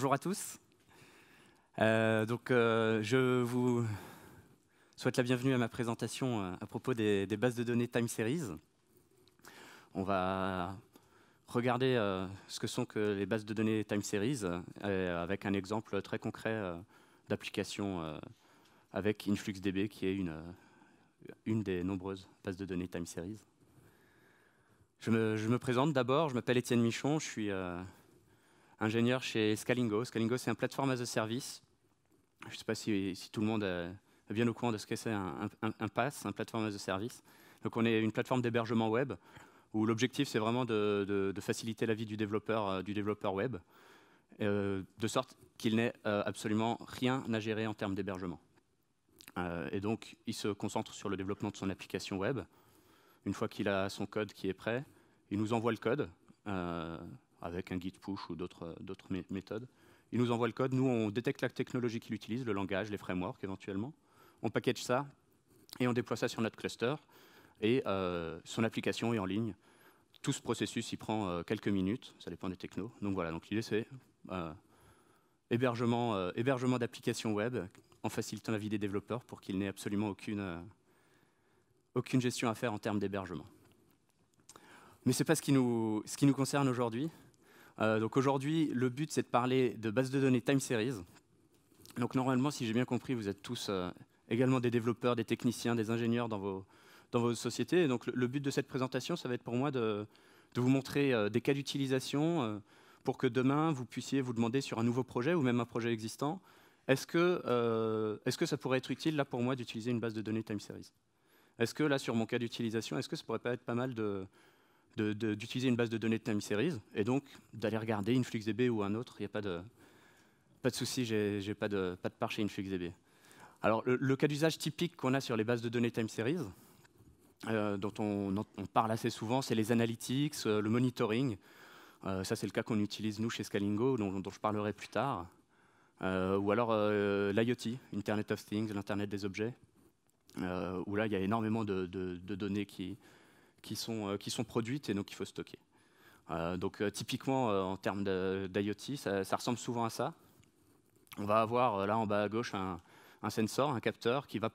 Bonjour à tous. Euh, donc, euh, je vous souhaite la bienvenue à ma présentation euh, à propos des, bases de données Time Series. On va regarder ce que sont que les bases de données Time Series avec un exemple très concret d'application avec InfluxDB qui est une, une des nombreuses bases de données Time Series. Je me, je me présente d'abord, je m'appelle Étienne Michon, je suis ingénieur chez Scalingo. Scalingo, c'est un plateforme as a service. Je ne sais pas si, tout le monde est bien au courant de ce que c'est un, un, PaaS, un plateforme as a service. Donc, on est une plateforme d'hébergement web où l'objectif, c'est vraiment de, faciliter la vie du développeur, euh, du développeur web, euh, de sorte qu'il n'ait euh, absolument rien à gérer en termes d'hébergement. et donc, il se concentre sur le développement de son application web. Une fois qu'il a son code qui est prêt, il nous envoie le code avec un git push ou d'autres méthodes. Il nous envoie le code, nous on détecte la technologie qu'il utilise, le langage, les frameworks éventuellement. On package ça et on déploie ça sur notre cluster et euh, son application est en ligne. Tout ce processus, il prend euh, quelques minutes, ça dépend des technos. Donc voilà, donc l'idée c'est euh, hébergement, d'applications web en facilitant la vie des développeurs pour qu'ils n'aient absolument aucune, gestion à faire en termes d'hébergement. Mais ce n'est pas ce qui nous concerne aujourd'hui. Euh, donc aujourd'hui, le but, c'est de parler de base de données time series. Donc normalement, si j'ai bien compris, vous êtes tous euh, également des développeurs, des techniciens, des ingénieurs dans vos, dans vos sociétés. Donc le, but de cette présentation, ça va être pour moi de, de vous montrer euh, des cas d'utilisation pour que demain, vous puissiez vous demander sur un nouveau projet ou même un projet existant, est-ce que, que ça pourrait être utile là pour moi d'utiliser une base de données time series? Est-ce que là, sur mon cas d'utilisation, est-ce que ça pourrait pas être pas mal de, d'utiliser une base de données de time series et donc d'aller regarder InfluxDB ou un autre. Il n'y a pas de, pas de souci, j'ai pas de, pas de part chez InfluxDB. Alors, le, cas d'usage typique qu'on a sur les bases de données time series, euh, dont on, parle assez souvent, c'est les analytics, euh, le monitoring. Euh, ça, c'est le cas qu'on utilise nous chez Scalingo, dont, je parlerai plus tard. ou alors l'IoT, Internet of Things, l'Internet des objets, où là, il y a énormément de données qui, qui sont, euh, qui sont produites et donc il faut stocker. Euh, donc euh, typiquement en termes d'IoT, ça, ressemble souvent à ça. On va avoir là en bas à gauche un, sensor, un capteur qui va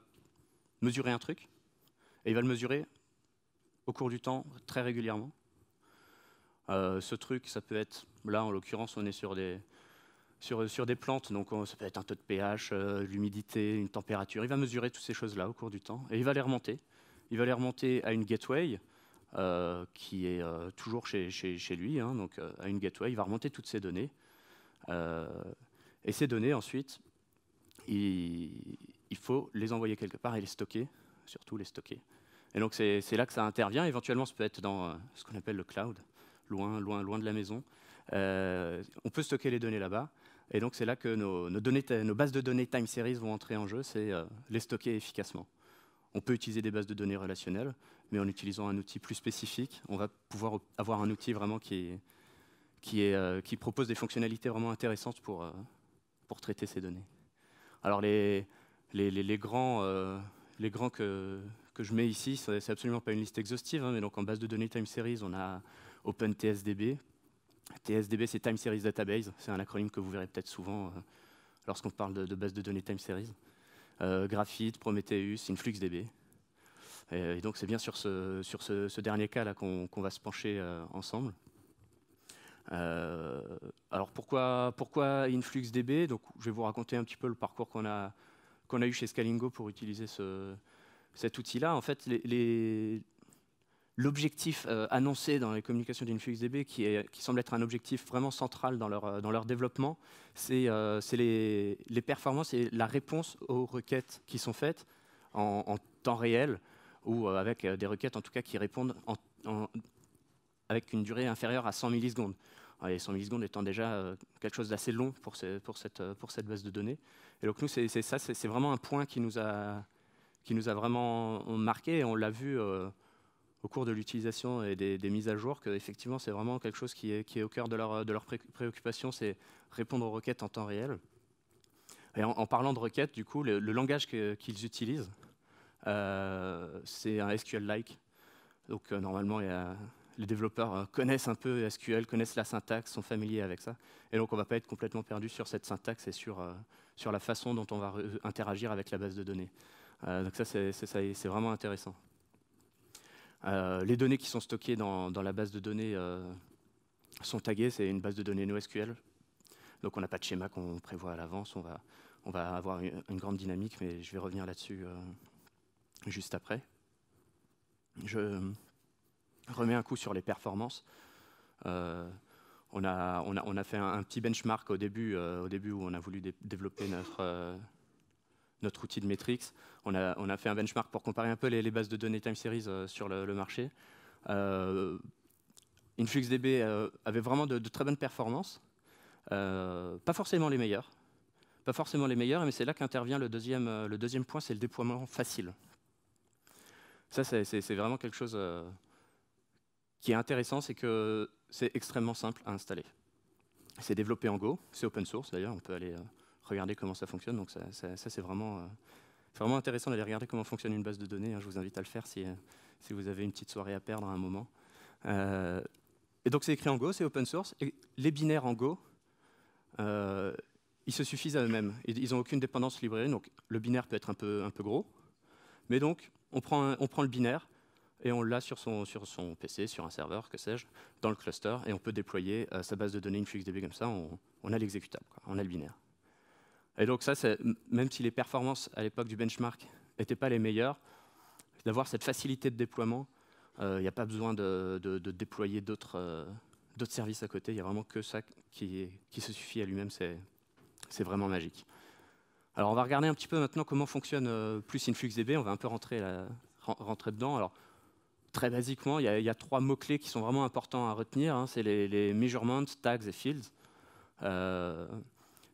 mesurer un truc et il va le mesurer au cours du temps très régulièrement. ce truc, ça peut être, là en l'occurrence, on est sur des, sur, sur des plantes, donc ça peut être un taux de pH, l'humidité, une température. Il va mesurer toutes ces choses-là au cours du temps et il va les remonter. Il va les remonter à une gateway qui est euh, toujours chez, lui, hein, donc euh, à une gateway. Il va remonter toutes ces données. et ces données, ensuite, il, faut les envoyer quelque part et les stocker, surtout les stocker. Et donc c'est là que ça intervient. Éventuellement, ça peut être dans ce qu'on appelle le cloud, loin, loin, loin de la maison. on peut stocker les données là-bas. Et donc c'est là que nos, bases de données time series vont entrer en jeu, c'est les stocker efficacement. On peut utiliser des bases de données relationnelles, mais en utilisant un outil plus spécifique, on va pouvoir avoir un outil vraiment euh, qui propose des fonctionnalités vraiment intéressantes pour, euh, traiter ces données. Alors les, grands, euh, que, je mets ici, c'est absolument pas une liste exhaustive, hein, mais donc en base de données Time Series, on a OpenTSDB. TSDB, c'est Time Series Database, c'est un acronyme que vous verrez peut-être souvent lorsqu'on parle de, de base de données Time Series. Graphite, Prometheus, InfluxDB. Et, donc c'est bien sur ce, dernier cas là qu'on va se pencher euh, ensemble. Euh, alors pourquoi, InfluxDB donc, Je vais vous raconter un petit peu le parcours qu'on a, eu chez Scalingo pour utiliser ce, cet outil-là. En fait, l'objectif euh, annoncé dans les communications d'InfluxDB, qui, semble être un objectif vraiment central dans leur, développement, c'est les, performances et la réponse aux requêtes qui sont faites en temps réel ou euh, avec euh, des requêtes en tout cas qui répondent avec une durée inférieure à 100 millisecondes. Et 100 millisecondes étant déjà euh, quelque chose d'assez long pour, cette, base de données. Et donc nous, c'est ça, c'est vraiment un point qui nous a, qui nous a vraiment marqué, et on l'a vu au cours de l'utilisation et des, mises à jour, qu'effectivement, c'est vraiment quelque chose qui est, au cœur de leur, de préoccupation, c'est répondre aux requêtes en temps réel. Et en, parlant de requêtes, du coup, le, langage qu'ils utilisent, c'est un SQL-like. Donc euh, normalement, les développeurs connaissent un peu SQL, connaissent la syntaxe, sont familiers avec ça. Et donc, on ne va pas être complètement perdu sur cette syntaxe et sur, sur la façon dont on va interagir avec la base de données. donc ça, c'est vraiment intéressant. les données qui sont stockées dans, dans la base de données sont taguées. C'est une base de données NoSQL. Donc, on n'a pas de schéma qu'on prévoit à l'avance. On va, on va avoir une, grande dynamique, mais je vais revenir là-dessus juste après. Je remets un coup sur les performances. Euh, on, a, on, a, on, a, fait un, petit benchmark au début, euh, au début où on a voulu développer notre, euh, notre outil de Metrix. On a, on a, fait un benchmark pour comparer un peu les, bases de données time series sur le, marché. InfluxDB avait vraiment de, de, très bonnes performances, pas forcément les meilleures, pas forcément les meilleures, mais c'est là qu'intervient le deuxième, le deuxième point, c'est le déploiement facile. Ça, c'est vraiment quelque chose euh, qui est intéressant, c'est que c'est extrêmement simple à installer. C'est développé en Go, c'est open source d'ailleurs, on peut aller euh, regarder comment ça fonctionne. Donc ça, c'est vraiment, euh, vraiment intéressant d'aller regarder comment fonctionne une base de données. Hein. je vous invite à le faire si, si vous avez une petite soirée à perdre à un moment. et donc c'est écrit en Go, c'est open source. Et les binaires en Go, ils se suffisent à eux-mêmes. Ils n'ont aucune dépendance librairie, donc le binaire peut être un peu, un peu gros. Mais donc, on prend, le binaire et on l'a sur son, PC, sur un serveur, que sais-je, dans le cluster, et on peut déployer euh, sa base de données InfluxDB comme ça, on, a l'exécutable, on a le binaire. Et donc ça, même si les performances à l'époque du benchmark n'étaient pas les meilleures, d'avoir cette facilité de déploiement, il euh, n'y a pas besoin de, de, déployer euh, d'autres services à côté, il n'y a vraiment que ça qui, qui se suffit à lui-même, c'est vraiment magique. Alors on va regarder un petit peu maintenant comment fonctionne euh, plus InfluxDB, on va un peu rentrer, rentrer dedans. Alors, très basiquement, il y, a, trois mots-clés qui sont vraiment importants à retenir. Hein. C'est les, measurements, tags et fields, euh,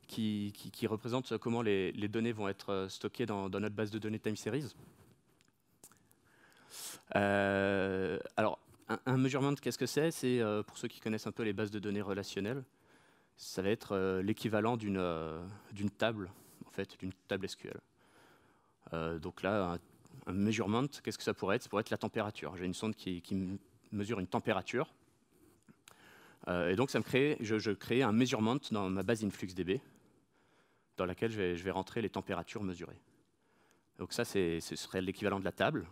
qui, représentent comment les, données vont être euh, stockées dans, notre base de données time series. alors, un, measurement, qu'est-ce que c'est? C'est, pour ceux qui connaissent un peu les bases de données relationnelles, ça va être l'équivalent d'une table fait d'une table SQL. Euh, donc là, un, measurement, qu'est-ce que ça pourrait être? Ça pourrait être la température. J'ai une sonde qui, mesure une température. Euh, et donc ça me crée, je, crée un measurement dans ma base InfluxDB, dans laquelle je vais, rentrer les températures mesurées. Donc ça, ce serait l'équivalent de la table.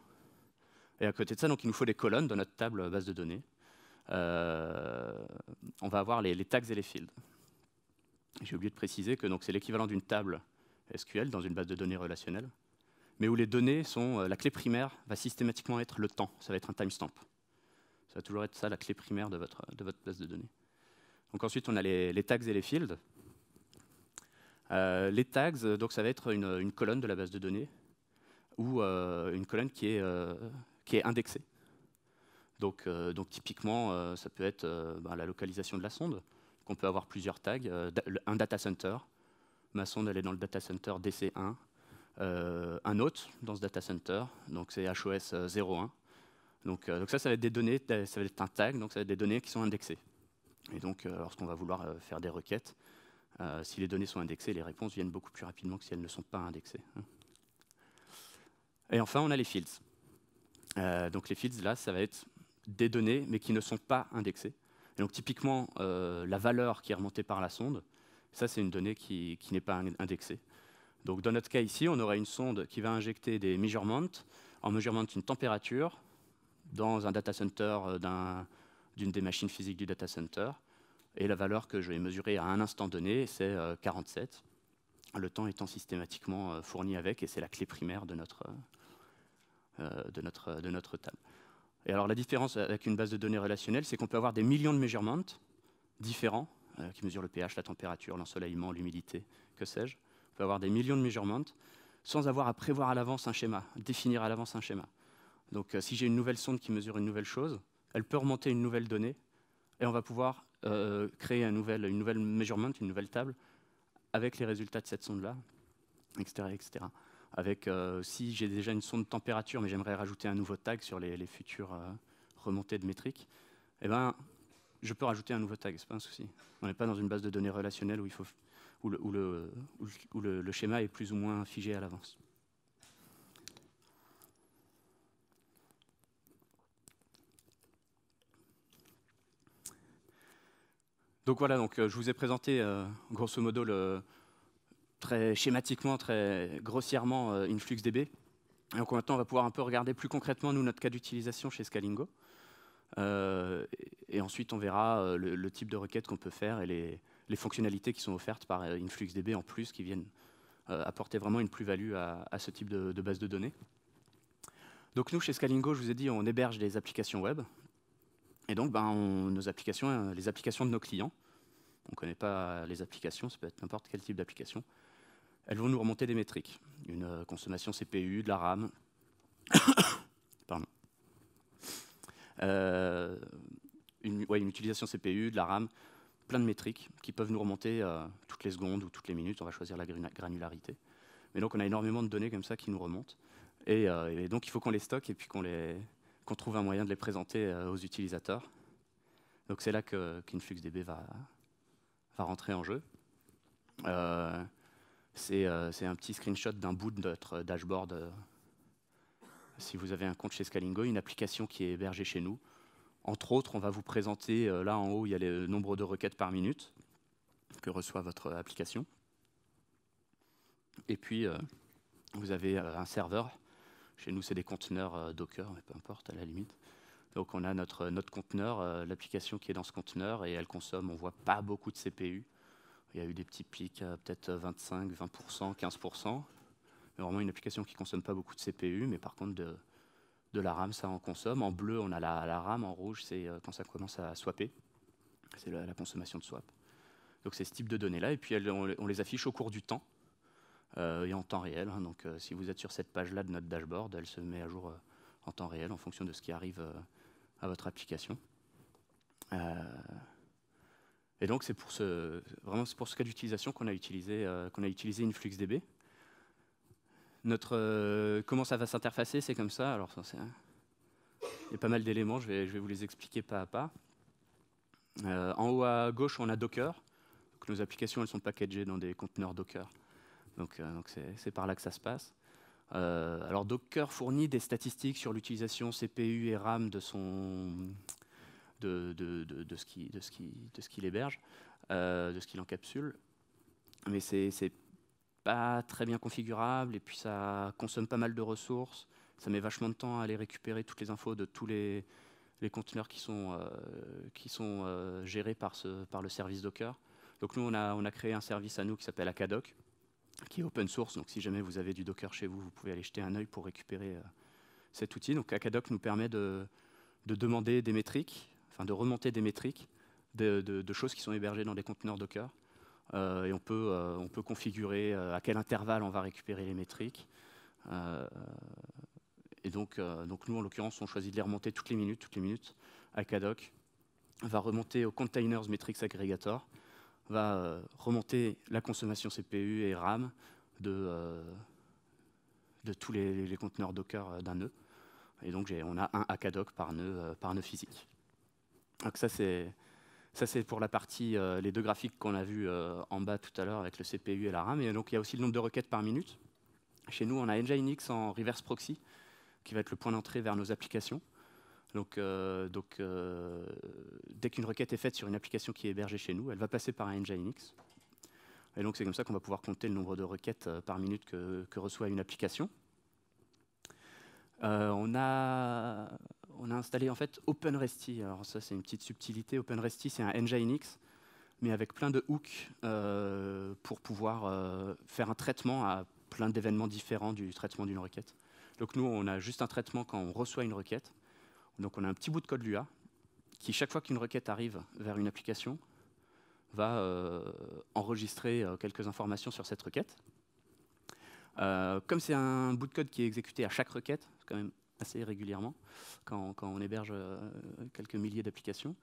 Et à côté de ça, donc, il nous faut des colonnes dans notre table base de données. Euh, on va avoir les, tags et les fields. J'ai oublié de préciser que c'est l'équivalent d'une table SQL dans une base de données relationnelle, mais où les données sont, euh, la clé primaire va systématiquement être le temps, ça va être un timestamp. Ça va toujours être ça la clé primaire de votre, de votre base de données. Donc ensuite, on a les, tags et les fields. Euh, les tags, donc ça va être une, colonne de la base de données ou euh, une colonne qui est, qui est indexée. Donc, donc typiquement, ça peut être ben, la localisation de la sonde. On peut avoir plusieurs tags, un data center, Ma sonde, elle est dans le data center DC1. Euh, un autre dans ce data center, donc c'est HOS 01. Donc, euh, donc, ça, ça va être des données, ça va être un tag, donc ça va être des données qui sont indexées. Et donc, euh, lorsqu'on va vouloir faire des requêtes, si les données sont indexées, les réponses viennent beaucoup plus rapidement que si elles ne sont pas indexées. Hein. Et enfin, on a les fields. donc les fields, là, ça va être des données, mais qui ne sont pas indexées. Et donc typiquement, la valeur qui est remontée par la sonde, ça, c'est une donnée qui, n'est pas indexée. Donc, dans notre cas ici, on aura une sonde qui va injecter des measurements, en measurement une température dans un data center euh, d'une des machines physiques du data center. Et la valeur que je vais mesurer à un instant donné, c'est 47. Euh, Le temps étant systématiquement euh, fourni avec, et c'est la clé primaire de notre, de, de notre table. Et alors la différence avec une base de données relationnelle, c'est qu'on peut avoir des millions de measurements différents euh, qui mesure le pH, la température, l'ensoleillement, l'humidité, que sais-je. On peut avoir des millions de measurements sans avoir à prévoir à l'avance un schéma, définir à l'avance un schéma. Donc euh, si j'ai une nouvelle sonde qui mesure une nouvelle chose, elle peut remonter une nouvelle donnée et on va pouvoir euh, créer une nouvelle measurement, une nouvelle table avec les résultats de cette sonde-là, etc., etc. Avec, si j'ai déjà une sonde température, mais j'aimerais rajouter un nouveau tag sur les, futures remontées de métriques, eh ben, je peux rajouter un nouveau tag, ce n'est pas un souci. On n'est pas dans une base de données relationnelle où, le, schéma est plus ou moins figé à l'avance. donc voilà, donc, je vous ai présenté grosso modo très schématiquement, très grossièrement InfluxDB. Donc maintenant, on va pouvoir un peu regarder plus concrètement nous notre cas d'utilisation chez Scalingo. Et ensuite, on verra le, type de requête qu'on peut faire et les, fonctionnalités qui sont offertes par InfluxDB en plus, qui viennent apporter vraiment une plus-value à, ce type de, base de données. Donc nous, chez Scalingo, je vous ai dit, on héberge des applications web. Et donc, ben, nos applications, euh, les applications de nos clients, on ne connaît pas les applications, ça peut être n'importe quel type d'application, elles vont nous remonter des métriques. Une euh, consommation CPU, de la RAM, Pardon. Euh, une, utilisation CPU, de la RAM, plein de métriques qui peuvent nous remonter toutes les secondes ou toutes les minutes, on va choisir la granularité. Mais donc on a énormément de données comme ça qui nous remontent. Euh, et, donc il faut qu'on les stocke et puis qu'on trouve un moyen de les présenter euh, aux utilisateurs. Donc c'est là qu'InfluxDB va, va rentrer en jeu. Euh, c'est un petit screenshot d'un bout de notre dashboard. Si vous avez un compte chez Scalingo, une application qui est hébergée chez nous. Entre autres, on va vous présenter, là en haut, il y a le nombre de requêtes par minute que reçoit votre application. Et puis, vous avez un serveur chez nous, c'est des conteneurs euh, Docker, mais peu importe, à la limite. Donc on a notre, notre conteneur, euh, l'application qui est dans ce conteneur, et elle consomme, on voit pas beaucoup de CPU. Il y a eu des petits pics, peut-être 25, 20%, 15%. Vraiment une application qui consomme pas beaucoup de CPU, mais par contre de, de la RAM, ça en consomme. En bleu, on a la, RAM, en rouge, c'est euh, quand ça commence à swapper. C'est la, consommation de swap. Donc c'est ce type de données-là, et puis on les affiche au cours du temps. Euh, et en temps réel. Hein. donc, euh, si vous êtes sur cette page-là de notre dashboard, elle se met à jour en temps réel en fonction de ce qui arrive à votre application. et donc, c'est pour ce, vraiment pour ce cas d'utilisation qu'on a utilisé, qu'on a utilisé InfluxDB. Notre, comment ça va s'interfacer, c'est comme ça. Alors, il y a pas mal d'éléments, je vais, vous les expliquer pas à pas. en haut à gauche, on a Docker. Nos applications, elles sont packagées dans des conteneurs Docker. Donc, euh, c'est par là que ça se passe. Euh, alors Docker fournit des statistiques sur l'utilisation CPU et RAM de son de, de, ce qui de qui de ce qu'il héberge, euh, de ce qu'il encapsule. Mais c'est très bien configurable et puis ça consomme pas mal de ressources. Ça met vachement de temps à aller récupérer toutes les infos de tous les, les conteneurs qui sont, qui sont gérés par, ce, par le service Docker. Donc nous, on a, on a créé un service à nous qui s'appelle Akadoc, qui est open source. Donc, si jamais vous avez du Docker chez vous, vous pouvez aller jeter un œil pour récupérer euh, cet outil. Donc, Akadoc nous permet de, demander des métriques, enfin de remonter des métriques de, choses qui sont hébergées dans des conteneurs Docker. Euh, et on peut, euh, configurer à quel intervalle on va récupérer les métriques. et donc, nous, en l'occurrence, on choisit de les remonter toutes les minutes. Toutes les minutes. Akadoc va remonter au Containers Metrics Aggregator va euh, remonter la consommation CPU et RAM de, euh, tous les, conteneurs Docker euh, d'un nœud. Et donc on a un HKDoc par par nœud physique. Donc ça c'est ça c'est pour la partie les deux graphiques qu'on a vus en bas tout à l'heure avec le CPU et la RAM. Et donc il y a aussi le nombre de requêtes par minute. Chez nous on a Nginx en reverse proxy qui va être le point d'entrée vers nos applications. Donc, euh, euh, dès qu'une requête est faite sur une application qui est hébergée chez nous, elle va passer par un Nginx. Et donc c'est comme ça qu'on va pouvoir compter le nombre de requêtes euh, par minute que, reçoit une application. on, a, on a installé en fait OpenResty. Alors ça c'est une petite subtilité. OpenResty c'est un Nginx, mais avec plein de hooks pour pouvoir faire un traitement à plein d'événements différents du traitement d'une requête. Donc nous on a juste un traitement quand on reçoit une requête. Donc on a un petit bout de code Lua qui, chaque fois qu'une requête arrive vers une application, va euh, enregistrer euh, quelques informations sur cette requête. Euh, comme c'est un bout de code qui est exécuté à chaque requête, quand même assez régulièrement, quand, on héberge quelques milliers d'applications,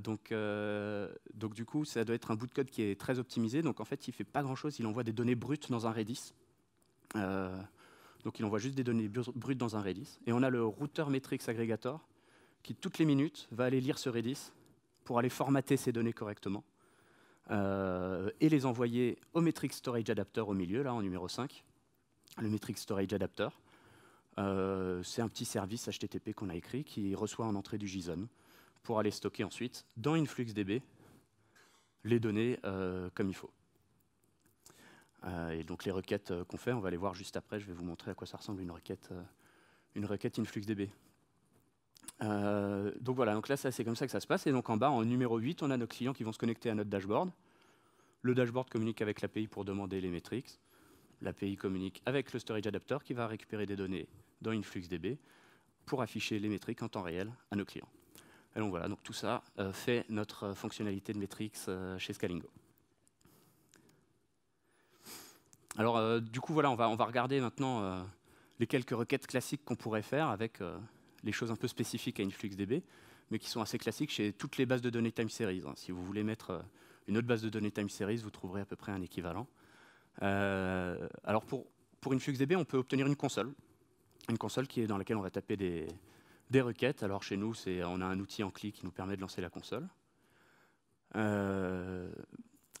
donc, donc du coup, ça doit être un bout de code qui est très optimisé. Donc en fait, il ne fait pas grand-chose, il envoie des données brutes dans un Redis. Donc il envoie juste des données brutes dans un Redis. Et on a le router metrics aggregator qui, toutes les minutes, va aller lire ce Redis pour aller formater ces données correctement euh, et les envoyer au metric storage adapter au milieu, là en numéro 5. Le metric storage adapter, euh, c'est un petit service HTTP qu'on a écrit qui reçoit en entrée du JSON pour aller stocker ensuite dans InfluxDB les données comme il faut. et donc les requêtes qu'on fait, on va les voir juste après. Je vais vous montrer à quoi ça ressemble une requête, une requête InfluxDB. donc voilà, donc là c'est comme ça que ça se passe. Et donc en bas, en numéro 8, on a nos clients qui vont se connecter à notre dashboard. Le dashboard communique avec l'API pour demander les métriques. L'API communique avec le storage adapter qui va récupérer des données dans InfluxDB pour afficher les métriques en temps réel à nos clients. Voilà, donc tout ça euh, fait notre fonctionnalité de métriques euh, chez Scalingo. Alors euh, du coup voilà, on va, on va regarder maintenant les quelques requêtes classiques qu'on pourrait faire avec les choses un peu spécifiques à InfluxDB, mais qui sont assez classiques chez toutes les bases de données time series. Hein. Si vous voulez mettre une autre base de données time series, vous trouverez à peu près un équivalent. Euh, alors pour, pour InfluxDB, on peut obtenir une console, une console qui est dans laquelle on va taper des, des requêtes. Alors chez nous, on a un outil en clic qui nous permet de lancer la console. Euh,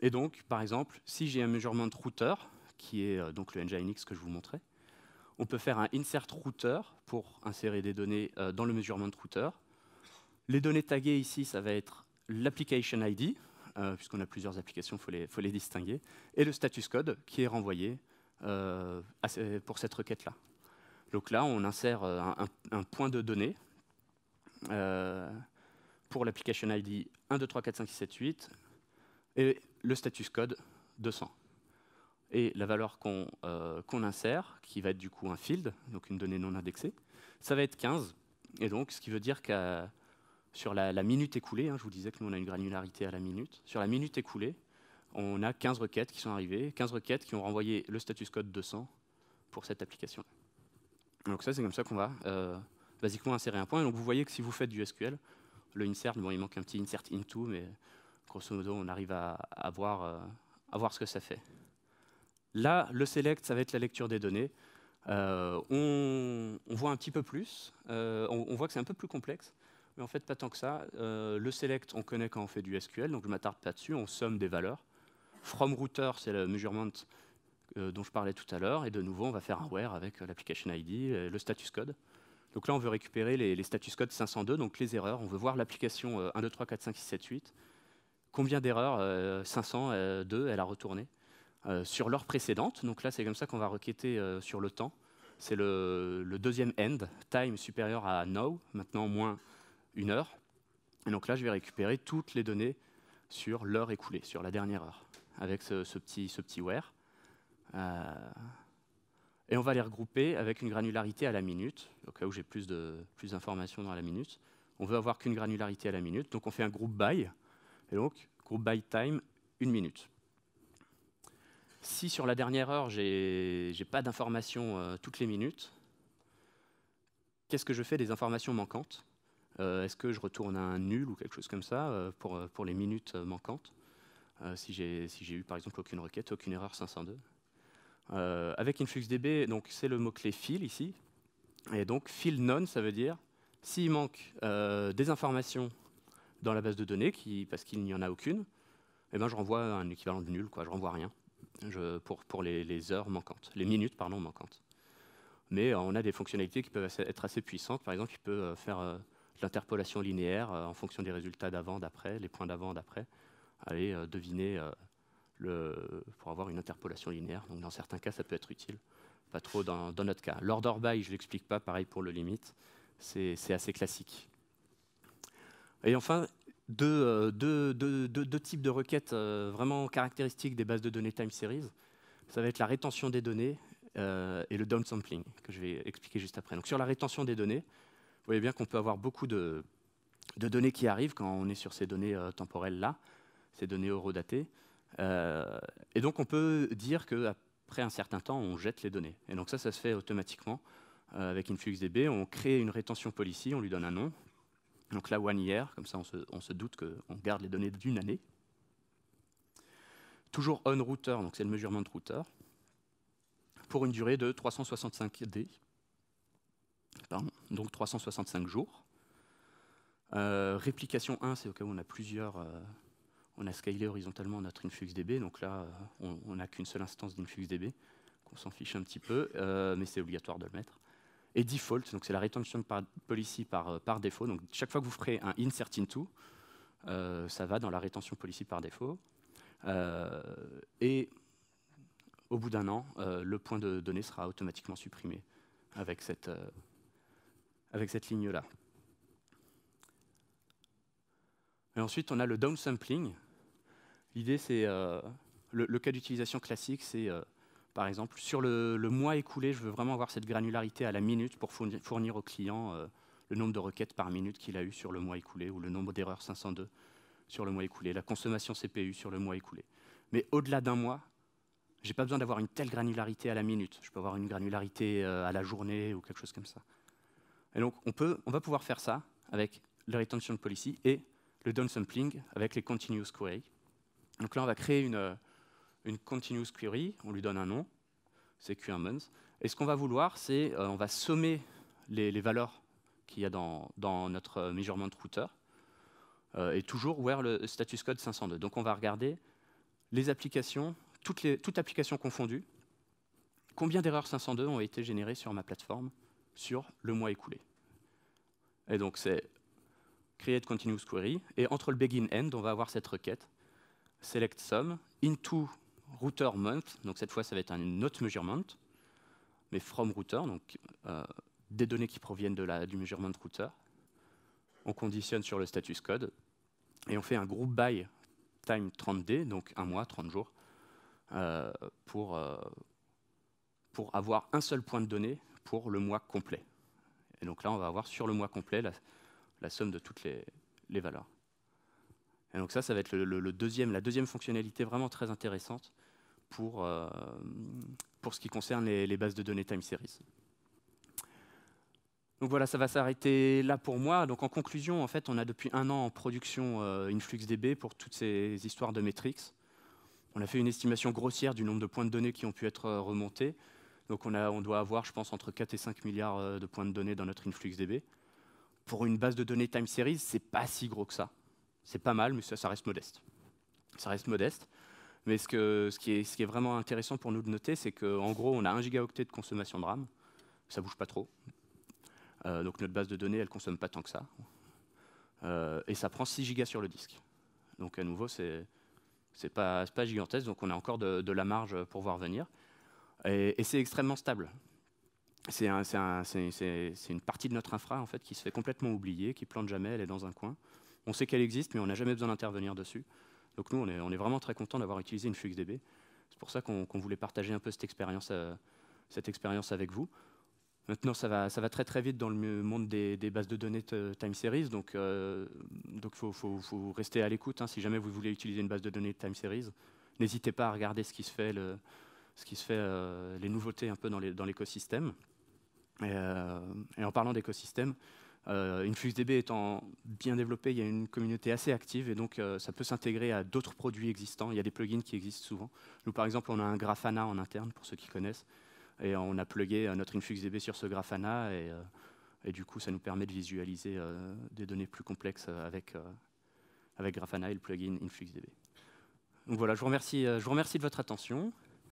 et donc, par exemple, si j'ai un measurement router, qui est euh, donc le Nginx que je vous montrais, on peut faire un insert router pour insérer des données dans le measurement router. Les données taguées ici, ça va être l'application ID, euh, puisqu'on a plusieurs applications, il faut les, distinguer, et le status code qui est renvoyé euh, pour cette requête-là. Donc là, on insère euh, un, point de données pour l'application ID 1, 2, 3, 4, 5, 6, 7, 8 et le status code 200. Et la valeur qu'on insère, qui va être du coup un field, donc une donnée non indexée, ça va être 15. Et donc, ce qui veut dire qu'à sur la, minute écoulée, hein, je vous disais que nous on a une granularité à la minute, sur la minute écoulée, on a 15 requêtes qui sont arrivées, 15 requêtes qui ont renvoyé le status code 200 pour cette application. Donc ça c'est comme ça qu'on va euh, basiquement insérer un point. donc vous voyez que si vous faites du SQL, le insert, bon, il manque un petit insert into, mais grosso modo on arrive à, voir, euh, à voir ce que ça fait. Là, le select, ça va être la lecture des données. Euh, on, voit un petit peu plus, on, voit que c'est un peu plus complexe mais en fait pas tant que ça. Euh, le select, on connaît quand on fait du SQL, donc je ne m'attarde pas dessus, on somme des valeurs. From router, c'est le measurement euh, dont je parlais tout à l'heure, et de nouveau, on va faire un where avec euh, l'application ID le status code. Donc là, on veut récupérer les, status codes 502, donc les erreurs. On veut voir l'application 1, 2, 3, 4, 5, 6, 7, 8. Combien d'erreurs 502 elle a retourné sur l'heure précédente. Donc là, c'est comme ça qu'on va requêter sur le temps. C'est le, le, deuxième end, time supérieur à now, maintenant moins une heure. Et donc là, je vais récupérer toutes les données sur l'heure écoulée, sur la dernière heure, avec ce, petit, ce where. Euh, et on va les regrouper avec une granularité à la minute, au cas où j'ai plus d'informations plus dans la minute. On veut avoir qu'une granularité à la minute, donc on fait un group by, et donc group by time, une minute. Si sur la dernière heure, j'ai pas d'informations euh, toutes les minutes, qu'est-ce que je fais des informations manquantes? Est-ce que je retourne à un nul ou quelque chose comme ça euh, pour, euh, pour les minutes manquantes si j'ai si eu par exemple aucune requête, aucune erreur 502 Avec InfluxDB, c'est le mot-clé fill ici. Et donc fill none, ça veut dire s'il manque des informations dans la base de données, qui, parce qu'il n'y en a aucune, eh ben, je renvoie un équivalent de nul, quoi, je renvoie rien pour, pour les, les, heures manquantes, les minutes pardon, manquantes. Mais on a des fonctionnalités qui peuvent être assez puissantes. Par exemple, il peut faire l'interpolation linéaire euh, en fonction des résultats d'avant, d'après, les points d'avant, d'après. Allez euh, deviner euh, le, pour avoir une interpolation linéaire. Donc dans certains cas, ça peut être utile. Pas trop dans, notre cas. L'order by, je ne l'explique pas, pareil pour le limite. C'est assez classique. Et enfin, deux, types de requêtes vraiment caractéristiques des bases de données time series. Ça va être la rétention des données et le downsampling, que je vais expliquer juste après. Donc sur la rétention des données, vous voyez bien qu'on peut avoir beaucoup de, données qui arrivent quand on est sur ces données euh, temporelles-là, ces données eurodatées. Euh, et donc on peut dire qu'après un certain temps, on jette les données. Et donc ça, ça se fait automatiquement euh, avec InfluxDB. On crée une rétention policy, on lui donne un nom. Donc là, one year, comme ça on se, doute qu'on garde les données d'une année. Toujours on router, donc c'est le measurement de router, pour une durée de 365 D donc 365 jours. Euh, réplication 1, c'est au cas où on a plusieurs, euh, on a scalé horizontalement notre InfluxDB, donc là, euh, on n'a qu'une seule instance d'InfluxDB, qu'on s'en fiche un petit peu, mais c'est obligatoire de le mettre. Et default, c'est la retention par policy par, par défaut. Donc chaque fois que vous ferez un insert into, ça va dans la rétention policy par défaut. et au bout d'un an, le point de données sera automatiquement supprimé avec cette, avec cette ligne-là. Et ensuite, on a le downsampling. L'idée, c'est le, cas d'utilisation classique, c'est par exemple, sur le, mois écoulé, je veux vraiment avoir cette granularité à la minute pour fournir, au client euh, le nombre de requêtes par minute qu'il a eu sur le mois écoulé ou le nombre d'erreurs 502 sur le mois écoulé, la consommation CPU sur le mois écoulé. Mais au-delà d'un mois, je n'ai pas besoin d'avoir une telle granularité à la minute. Je peux avoir une granularité euh, à la journée ou quelque chose comme ça. Et donc, on, va pouvoir faire ça avec le retention policy et le downsampling avec les continuous query. Donc là, on va créer une, euh, une continuous query, on lui donne un nom, c'est QMons. Et ce qu'on va vouloir, c'est euh, on va sommer les, valeurs qu'il y a dans, notre euh, measurement router, euh, et toujours where le status code 502. Donc on va regarder les applications, toutes, les, toutes applications confondues, combien d'erreurs 502 ont été générées sur ma plateforme sur le mois écoulé. Et donc c'est create continuous query, et entre le begin end, on va avoir cette requête. Select sum into router month, donc cette fois ça va être un autre measurement, mais from router, donc euh, des données qui proviennent de la, du measurement router. On conditionne sur le status code. Et on fait un group by time 30D, donc un mois, 30 jours, euh, pour, euh, pour avoir un seul point de données pour le mois complet. Et donc là, on va avoir sur le mois complet la, somme de toutes les, valeurs. Et donc ça, ça va être le, deuxième, la deuxième fonctionnalité vraiment très intéressante pour, euh, pour ce qui concerne les, bases de données time series. Donc voilà, ça va s'arrêter là pour moi. Donc en conclusion, en fait, on a depuis un an en production euh, InfluxDB pour toutes ces histoires de metrics. On a fait une estimation grossière du nombre de points de données qui ont pu être euh, remontés. Donc on, doit avoir, je pense, entre 4 et 5 milliards de points de données dans notre InfluxDB. Pour une base de données time series, c'est pas si gros que ça. C'est pas mal, mais ça, reste modeste. Ça reste modeste. Mais ce, qui est, vraiment intéressant pour nous de noter, c'est qu'en gros, on a 1 gigaoctet de consommation de RAM. Ça bouge pas trop. Euh, donc notre base de données, elle consomme pas tant que ça. Euh, et ça prend 6 gigas sur le disque. Donc à nouveau, c'est pas, pas gigantesque, donc on a encore de, la marge pour voir venir. Et, c'est extrêmement stable. C'est une partie de notre infra en fait, qui se fait complètement oublier, qui plante jamais, elle est dans un coin. On sait qu'elle existe, mais on n'a jamais besoin d'intervenir dessus. Donc nous, on est, vraiment très content d'avoir utilisé une FluxDB. C'est pour ça qu'on voulait partager un peu cette expérience, euh, avec vous. Maintenant, ça va, très très vite dans le monde des, bases de données time series, donc il euh, faut, rester à l'écoute. Hein. si jamais vous voulez utiliser une base de données time series, n'hésitez pas à regarder ce qui se fait, ce qui se fait euh, les nouveautés un peu dans l'écosystème. et, en parlant d'écosystème, euh, InfluxDB étant bien développé, il y a une communauté assez active et donc euh, ça peut s'intégrer à d'autres produits existants. Il y a des plugins qui existent souvent. Nous, par exemple, on a un Grafana en interne, pour ceux qui connaissent, et on a plugué euh, notre InfluxDB sur ce Grafana et, et du coup, ça nous permet de visualiser des données plus complexes avec, avec Grafana et le plugin InfluxDB. Donc voilà, je vous remercie, je vous remercie de votre attention.